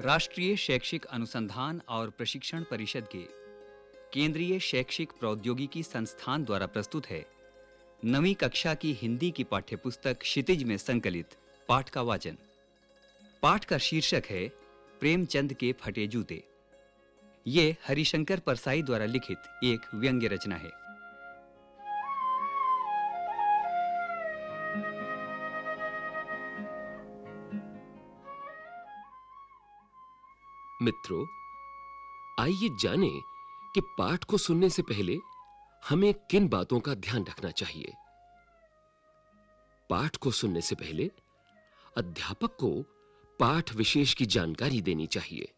राष्ट्रीय शैक्षिक अनुसंधान और प्रशिक्षण परिषद के केंद्रीय शैक्षिक प्रौद्योगिकी संस्थान द्वारा प्रस्तुत है। नवी कक्षा की हिंदी की पाठ्यपुस्तक क्षितिज में संकलित। पाठ का वाचन। पाठ का शीर्षक है, प्रेमचंद के फटे जूते। ये हरिशंकर परसाई द्वारा लिखित एक व्यंग्य रचना है। मित्रों, आइए जानें कि पाठ को सुनने से पहले हमें किन बातों का ध्यान रखना चाहिए। पाठ को सुनने से पहले अध्यापक को पाठ विशेष की जानकारी देनी चाहिए।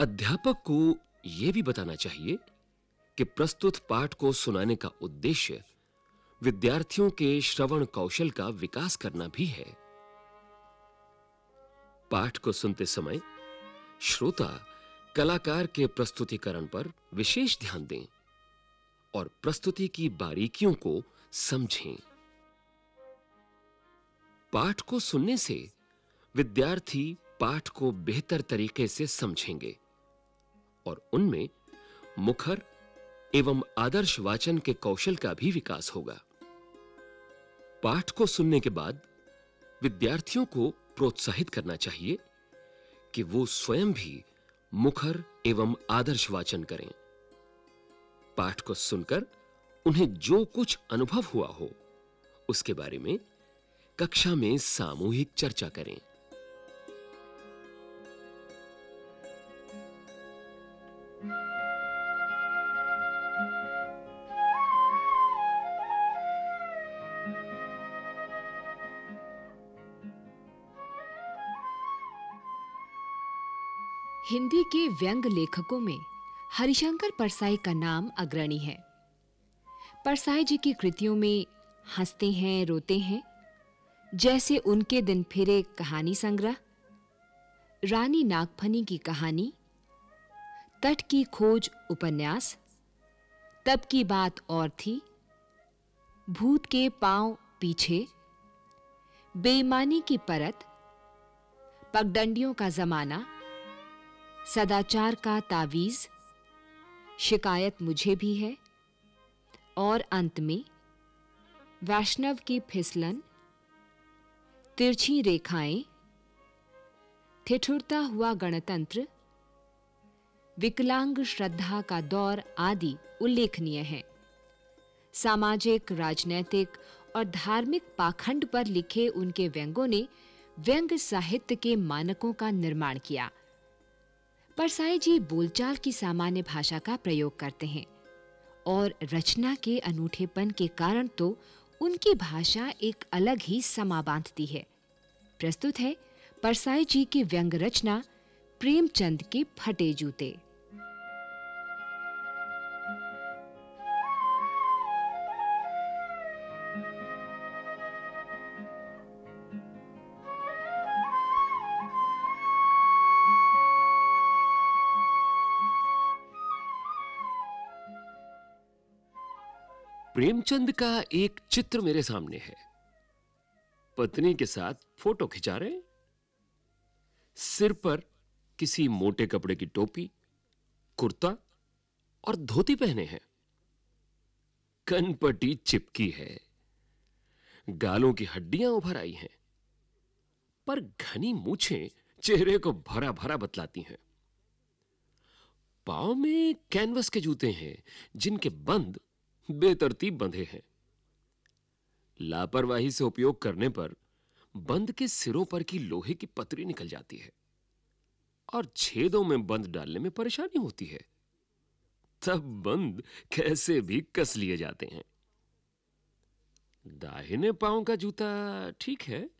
अध्यापक को यह भी बताना चाहिए कि प्रस्तुत पाठ को सुनाने का उद्देश्य विद्यार्थियों के श्रवण कौशल का विकास करना भी है। पाठ को सुनते समय श्रोता कलाकार के प्रस्तुतिकरण पर विशेष ध्यान दें और प्रस्तुति की बारीकियों को समझें। पाठ को सुनने से विद्यार्थी पाठ को बेहतर तरीके से समझेंगे और उनमें मुखर एवं आदर्श वाचन के कौशल का भी विकास होगा। पाठ को सुनने के बाद विद्यार्थियों को प्रोत्साहित करना चाहिए कि वो स्वयं भी मुखर एवं आदर्श वाचन करें। पाठ को सुनकर उन्हें जो कुछ अनुभव हुआ हो, उसके बारे में कक्षा में सामूहिक चर्चा करें। हिंदी के व्यंग लेखकों में हरिशंकर परसाई का नाम अग्रणी है। परसाई जी की कृतियों में हँसते हैं, रोते हैं, जैसे उनके दिन फिरे कहानी संग्रह, रानी नागफनी की कहानी, तट की खोज उपन्यास तब की बात और थी, भूत के पाँव पीछे, बेईमानी की परत, पगडंडियों का जमाना सदाचार का तावीज, शिकायत मुझे भी है, और अंत में, वैष्णव की फिसलन, तिरछी रेखाएँ, ठिठुरता हुआ गणतंत्र, विकलांग श्रद्धा का दौर आदि उल्लेखनीय हैं। सामाजिक, राजनैतिक और धार्मिक पाखंड पर लिखे उनके व्यंगों ने व्यंग साहित्य के मानकों का निर्माण किया। परसाई जी बोलचाल की सामान्य भाषा का प्रयोग करते हैं। और रचना के अनूठेपन के कारण तो उनकी भाषा एक अलग ही समा बांधती है। प्रस्तुत है, परसाई जी की व्यंग रचना प्रेमचंद के फटे जूते। प्रेमचंद का एक चित्र मेरे सामने है। पत्नी के साथ फ़ोटो खिंचा रहे सिर पर किसी मोटे कपड़े की टोपी, कुर्ता और धोती पहने हैं। कनपटी चिपकी है। गालों की हड्डियाँ उभर आई हैं। पर घनी मूछें चेहरे को भरा भरा बतलाती हैं। पाँव में कैनवस के जूते हैं, जिनके बंद बेतरतीब बंधे हैं। लापरवाही से उपयोग करने पर बंद के सिरों पर की लोहे की पतरी निकल जाती है और छेदों में बंद डालने में परेशानी होती है। तब बंद कैसे भी कस लिए जाते हैं। दाहिने पाँव का जूता ठीक है,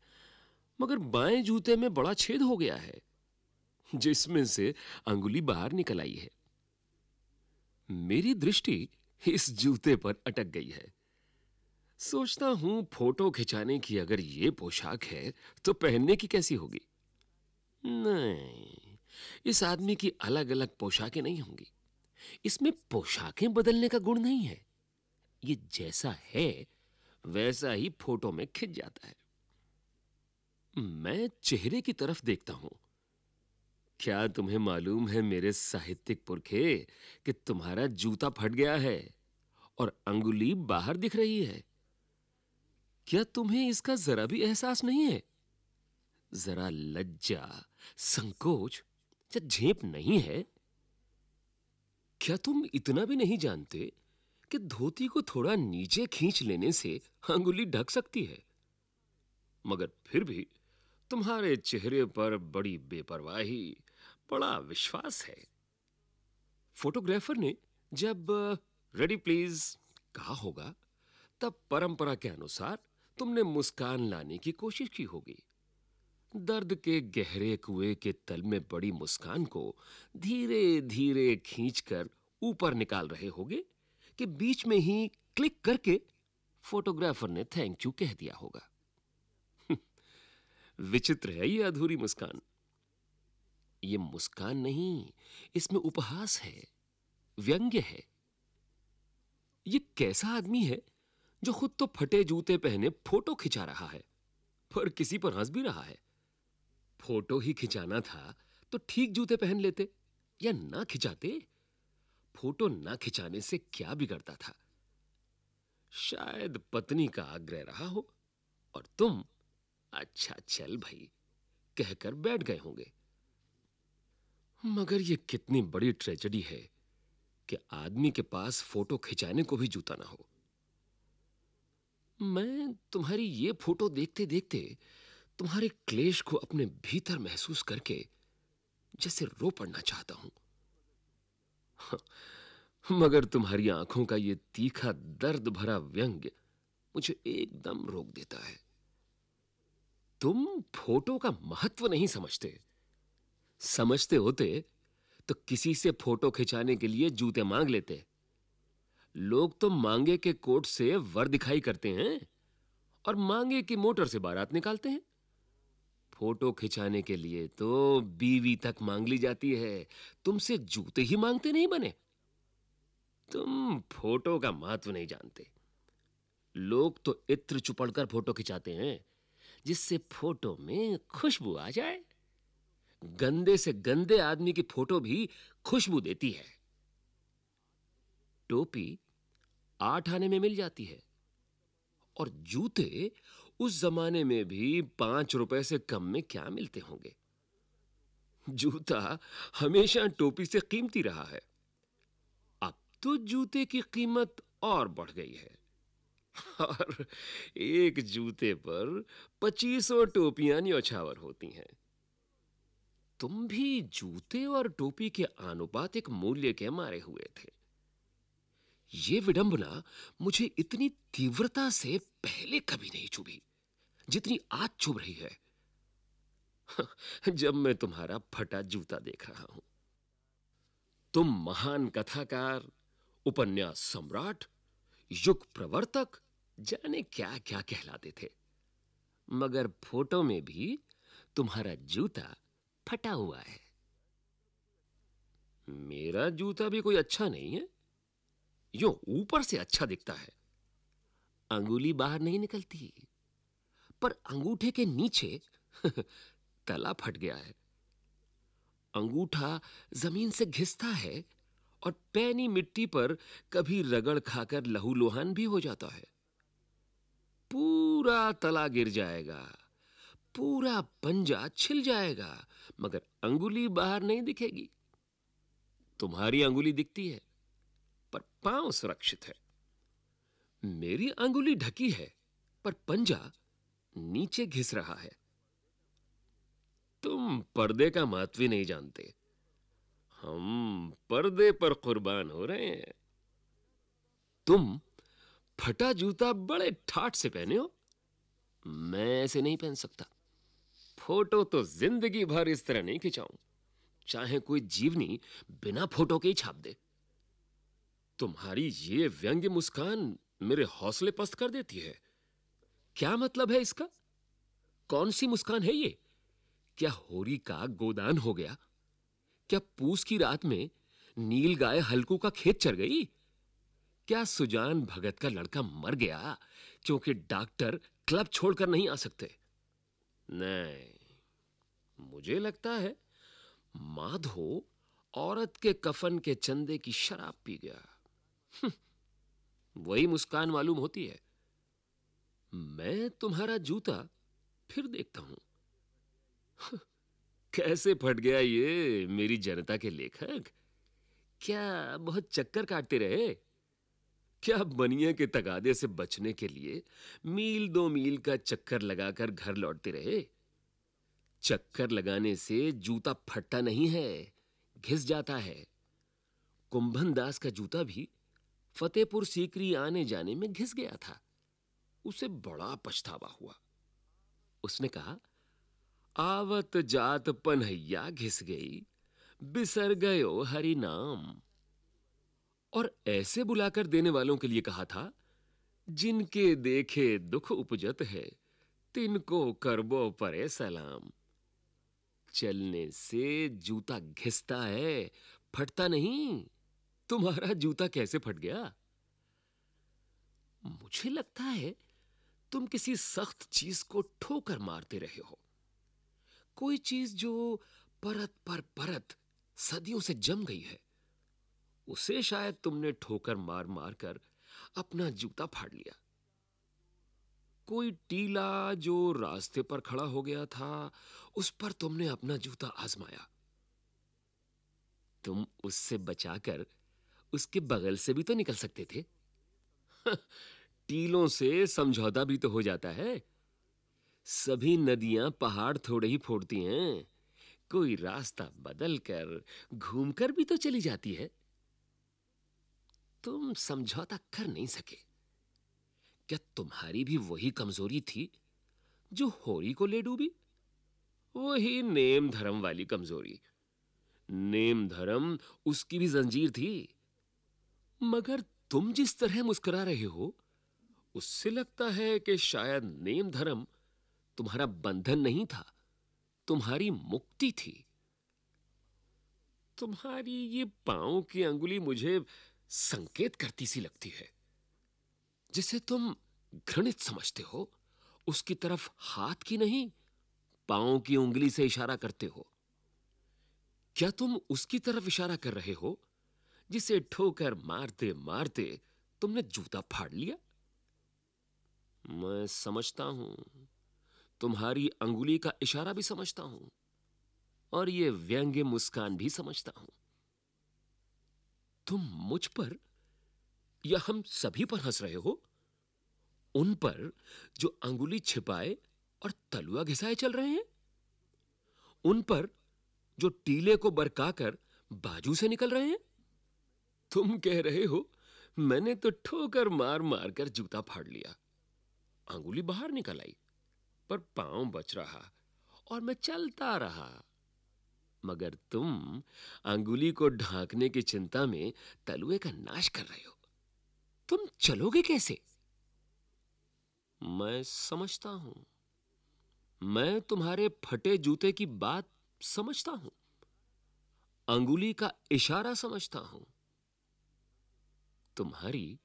मगर बाएँ जूते में बड़ा छेद हो गया है, जिसमें से अंगुली बाहर निकल आई है। मेरी दृष्टि इस जूते पर अटक गई है। सोचता हूँ फ़ोटो खिंचाने की अगर यह पोशाक है तो पहनने की कैसी होगी? नहीं, इस आदमी की अलग-अलग पोशाकें नहीं होंगी। इसमें पोशाकें बदलने का गुण नहीं है। ये जैसा है, वैसा ही फ़ोटो में खिंच जाता है। मैं चेहरे की तरफ़ देखता हूँ क्या तुम्हें मालूम है मेरे साहित्यिक पुरखे, कि तुम्हारा जूता फट गया है और अंगुली बाहर दिख रही है? क्या तुम्हें इसका जरा भी एहसास नहीं है? जरा लज्जा, संकोच या झेप नहीं है? क्या तुम इतना भी नहीं जानते कि धोती को थोड़ा नीचे खींच लेने से अंगुली ढक सकती है? मगर फिर भी तुम्हारे चेहरे पर बड़ी बेपरवाही बड़ा विश्वास है। फोटोग्राफर ने जब रेडी प्लीज़ कहा होगा, तब परंपरा के अनुसार तुमने मुस्कान लाने की कोशिश की होगी। दर्द के गहरे कुएँ के तल में बड़ी मुस्कान को धीरे धीरे खींचकर ऊपर निकाल रहे होगे कि बीच में ही क्लिक करके फोटोग्राफर ने थैंक यू कह दिया होगा। विचित्र है ये अधूरी मुस्कान। ये मुस्कान नहीं, इसमें उपहास है, व्यंग्य है। ये कैसा आदमी है जो खुद तो फटे जूते पहने फ़ोटो खिंचा रहा है, पर किसी पर हंस भी रहा है। फ़ोटो ही खिंचाना था तो ठीक जूते पहन लेते या ना खिंचाते? फ़ोटो ना खिंचाने से क्या बिगड़ता था? शायद पत्नी का आग्रह रहा हो, और तुम अच्छा चल भाई, कहकर बैठ गए होंगे। मगर ये कितनी बड़ी ट्रेजेडी है कि आदमी के पास फ़ोटो खिंचाने को भी जूता ना हो। मैं तुम्हारी ये फ़ोटो देखते देखते तुम्हारे क्लेश को अपने भीतर महसूस करके जैसे रो पड़ना चाहता हूँ, मगर तुम्हारी आँखों का ये तीखा दर्द भरा व्यंग मुझे एकदम रोक देता है। तुम फ़ोटो का महत्व नहीं समझते। समझते होते तो किसी से फ़ोटो खिंचाने के लिए जूते मांग लेते। लोग तो मांगे के कोट से वर दिखाई करते हैं और मांगे की मोटर से बारात निकालते हैं। फ़ोटो खिंचाने के लिए तो बीवी तक मांग ली जाती है। तुमसे जूते ही मांगते नहीं बने। तुम फ़ोटो का महत्व नहीं जानते। लोग तो इत्र चुपड़कर फ़ोटो खिंचाते हैं, जिससे फ़ोटो में खुशबू आ जाए। गंदे से गंदे आदमी की फ़ोटो भी खुशबू देती है। टोपी आठ आने में मिल जाती है और जूते उस जमाने में भी पाँच रुपए से कम में क्या मिलते होंगे? जूता हमेशा टोपी से कीमती रहा है। अब तो जूते की कीमत और बढ़ गई है। और एक जूते पर पच्चीसों टोपियाँ न्यौछावर होती हैं। तुम भी जूते और टोपी के आनुपातिक मूल्य के मारे हुए थे। ये विडंबना मुझे इतनी तीव्रता से पहले कभी नहीं चुभी जितनी आज चुभ रही है। जब मैं तुम्हारा फटा जूता देख रहा हूँ। तुम महान कथाकार, उपन्यास सम्राट, युग प्रवर्तक, जाने क्या क्या कहलाते थे। मगर फ़ोटो में भी तुम्हारा जूता फटा हुआ है। मेरा जूता भी कोई अच्छा नहीं है। यो ऊपर से अच्छा दिखता है। अंगुली बाहर नहीं निकलती। पर अंगूठे के नीचे तला फट गया है। अंगूठा ज़मीन से घिसता है और पैनी मिट्टी पर कभी रगड़ खाकर लहूलुहान भी हो जाता है। पूरा तला गिर जाएगा। पूरा पंजा छिल जाएगा, मगर अंगुली बाहर नहीं दिखेगी। तुम्हारी अंगुली दिखती है, पर पाँव सुरक्षित है। मेरी अंगुली ढकी है, पर पंजा नीचे घिस रहा है। तुम पर्दे का महत्व नहीं जानते। हम पर्दे पर कुर्बान हो रहे हैं। तुम फटा जूता बड़े ठाट से पहने हो। मैं ऐसे नहीं पहन सकता। फ़ोटो तो ज़िंदगी भर इस तरह नहीं खिंचाऊं। चाहे कोई जीवनी बिना फ़ोटो के ही छाप दे। तुम्हारी ये व्यंग्य मुस्कान मेरे हौसले पस्त कर देती है। क्या मतलब है इसका? कौन सी मुस्कान है ये? क्या होरी का गोदान हो गया? क्या पूस की रात में नील गाय हल्कू का खेत चर गई? क्या सुजान भगत का लड़का मर गया क्योंकि डॉक्टर क्लब छोड़कर नहीं आ सकते? नहीं। मुझे लगता है माधो औरत के कफन के चंदे की शराब पी गया। हम्म, वही मुस्कान मालूम होती है। मैं तुम्हारा जूता फिर देखता हूँ। कैसे फट गया ये मेरी जनता के लेखक? क्या बहुत चक्कर काटते रहे? क्या बनिया के तगादे से बचने के लिए मील दो मील का चक्कर लगाकर घर लौटते रहे? चक्कर लगाने से जूता फटता नहीं है, घिस जाता है। कुंभन दास का जूता भी फतेहपुर सीकरी आने जाने में घिस गया था। उसे बड़ा पछतावा हुआ। उसने कहा, आवत जात पनहैया घिस गई, बिसर गयो हरि नाम। और ऐसे बुलाकर देने वालों के लिए कहा था, जिनके देखे दुख उपजत है, तिनको करबो परे सलाम। चलने से जूता घिसता है, फटता नहीं। तुम्हारा जूता कैसे फट गया? मुझे लगता है तुम किसी सख्त चीज़ को ठोकर मारते रहे हो। कोई चीज़ जो परत पर परत सदियों से जम गई है, उसे शायद तुमने ठोकर मार मार कर अपना जूता फाड़ लिया। कोई टीला जो रास्ते पर खड़ा हो गया था, उस पर तुमने अपना जूता आजमाया। तुम उससे बचाकर उसके बगल से भी तो निकल सकते थे। टीलों से समझौता भी तो हो जाता है। सभी नदियाँ पहाड़ थोड़े ही फोड़ती हैं। कोई रास्ता बदल कर घूमकर भी तो चली जाती है। तुम समझौता कर नहीं सके। क्या तुम्हारी भी वही कमज़ोरी थी, जो होरी को ले डूबी? वही नेम धर्म वाली कमज़ोरी। नेम धर्म उसकी भी जंजीर थी। मगर तुम जिस तरह मुस्कुरा रहे हो, उससे लगता है कि शायद नेम धर्म तुम्हारा बंधन नहीं था, तुम्हारी मुक्ति थी। तुम्हारी ये पाँव की अंगुली मुझे संकेत करती सी लगती है। जिसे तुम घृणित समझते हो, उसकी तरफ़ हाथ की नहीं, पाँव की उंगली से इशारा करते हो। क्या तुम उसकी तरफ़ इशारा कर रहे हो, जिसे ठोकर मारते मारते तुमने जूता फाड़ लिया? मैं समझता हूँ। तुम्हारी अंगुली का इशारा भी समझता हूँ, और यह व्यंग्य मुस्कान भी समझता हूँ। तुम मुझ पर या हम सभी पर हंस रहे हो? उन पर जो अंगुली छिपाए और तलुआ घिसाए चल रहे हैं। उन पर जो टीले को बरकाकर बाजू से निकल रहे हैं। तुम कह रहे हो, मैंने तो ठोकर मार मार कर जूता फाड़ लिया। अंगुली बाहर निकल आई, पर पाँव बच रहा और मैं चलता रहा। मगर तुम अंगुली को ढांकने की चिंता में तलुए का नाश कर रहे हो। तुम चलोगे कैसे? मैं समझता हूँ। मैं तुम्हारे फटे जूते की बात समझता हूँ। अंगुली का इशारा समझता हूँ। तुम्हारी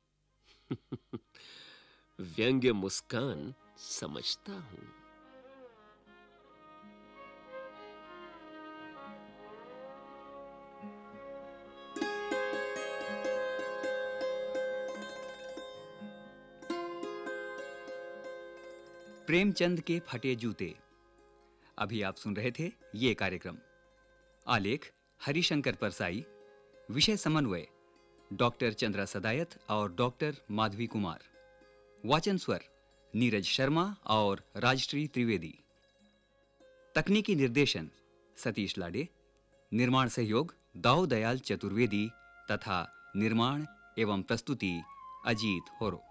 व्यंग्य मुस्कान समझता हूँ। प्रेमचंद के फटे जूते। अभी आप सुन रहे थे ये कार्यक्रम। आलेख हरिशंकर परसाई, विषय समन्वय, डॉक्टर चंद्रा सदायत और डॉक्टर माधवी कुमार। वाचन स्वर नीरज शर्मा और राजश्री त्रिवेदी। तकनीकी निर्देशन सतीश लाडे। निर्माण सहयोग दाऊ दयाल चतुर्वेदी तथा निर्माण एवं प्रस्तुति अजीत होरो।